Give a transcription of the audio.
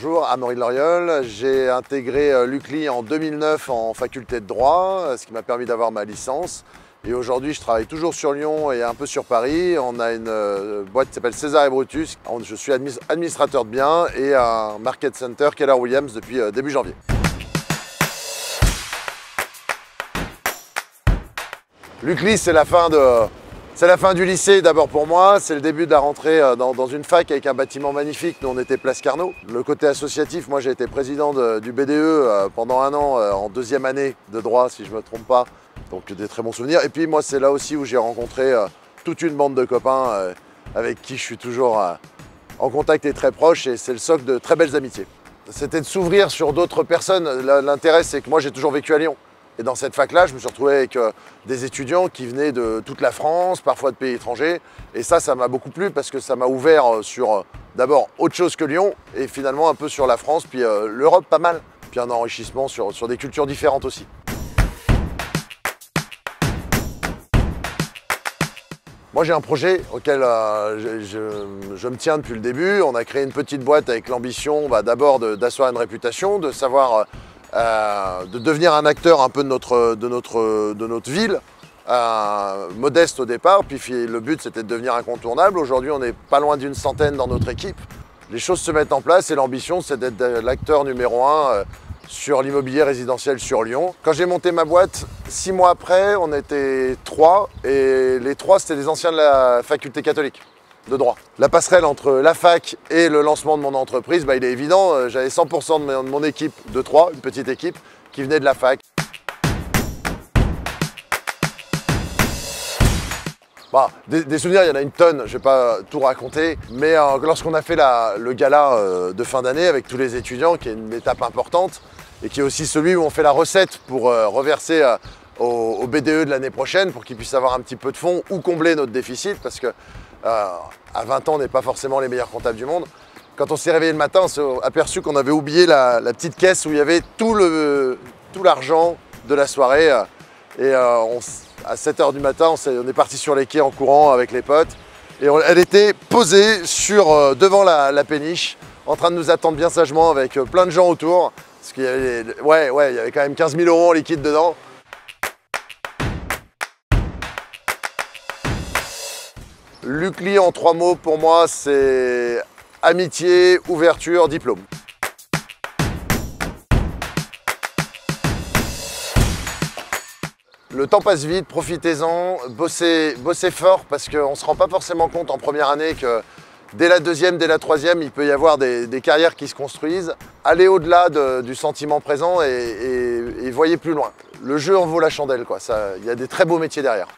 Bonjour, Amaury Loriol. J'ai intégré euh, l'UCLI en 2009 en faculté de droit, ce qui m'a permis d'avoir ma licence. Et aujourd'hui, je travaille toujours sur Lyon et un peu sur Paris. On a une euh, boîte qui s'appelle César et Brutus. Je suis administrateur de biens et un market center Keller Williams depuis euh, début janvier. L'UCLI, c'est la fin de, c'est la fin du lycée d'abord pour moi, c'est le début de la rentrée euh, dans, une fac avec un bâtiment magnifique. Nous on était Place Carnot. Le côté associatif, moi j'ai été président du BDE euh, pendant un an euh, en deuxième année de droit si je ne me trompe pas. Donc des très bons souvenirs. Et puis moi c'est là aussi où j'ai rencontré toute une bande de copains avec qui je suis toujours en contact et très proche et c'est le socle de très belles amitiés. C'était de s'ouvrir sur d'autres personnes. L'intérêt c'est que moi j'ai toujours vécu à Lyon. Et dans cette fac-là, je me suis retrouvé avec euh, des étudiants qui venaient de toute la France, parfois de pays étrangers. Et ça, ça m'a beaucoup plu parce que ça m'a ouvert euh, sur euh, d'abord autre chose que Lyon et finalement un peu sur la France, puis l'Europe pas mal. Puis un enrichissement sur, sur des cultures différentes aussi. Moi j'ai un projet auquel je, me tiens depuis le début. On a créé une petite boîte avec l'ambition bah, d'abord d'asseoir une réputation, de savoir euh, de devenir un acteur un peu de notre, de notre, ville, euh, modeste au départ, puis le but c'était de devenir incontournable. Aujourd'hui on est pas loin d'une centaine dans notre équipe. Les choses se mettent en place et l'ambition c'est d'être l'acteur numéro un euh, sur l'immobilier résidentiel sur Lyon. Quand j'ai monté ma boîte, six mois après, on était trois et les trois c'était des anciens de la faculté catholique droit. La passerelle entre la fac et le lancement de mon entreprise, bah, il est évident, euh, j'avais 100% de mon équipe de trois, une petite équipe, qui venait de la fac. Bah, des, souvenirs, il y en a une tonne, je vais pas tout raconter, mais euh, lorsqu'on a fait le gala euh, de fin d'année avec tous les étudiants, qui est une étape importante, et qui est aussi celui où on fait la recette pour reverser au, BDE de l'année prochaine, pour qu'ils puissent avoir un petit peu de fonds ou combler notre déficit, parce que euh, à 20 ans, on n'est pas forcément les meilleurs comptables du monde. Quand on s'est réveillé le matin, on s'est aperçu qu'on avait oublié la, petite caisse où il y avait tout l'argent de la soirée. Euh, et euh, à 7h du matin, on est, parti sur les quais en courant avec les potes. Et elle était posée sur, devant la, péniche, en train de nous attendre bien sagement avec plein de gens autour. Parce qu'il y ouais, ouais, il y avait quand même 15 000 euros en liquide dedans. L'UCLI en trois mots pour moi c'est amitié, ouverture, diplôme. Le temps passe vite, profitez-en, bossez, fort parce qu'on ne se rend pas forcément compte en première année que dès la deuxième, dès la troisième, il peut y avoir des, carrières qui se construisent. Allez au-delà du sentiment présent et, voyez plus loin. Le jeu en vaut la chandelle, il y a des très beaux métiers derrière.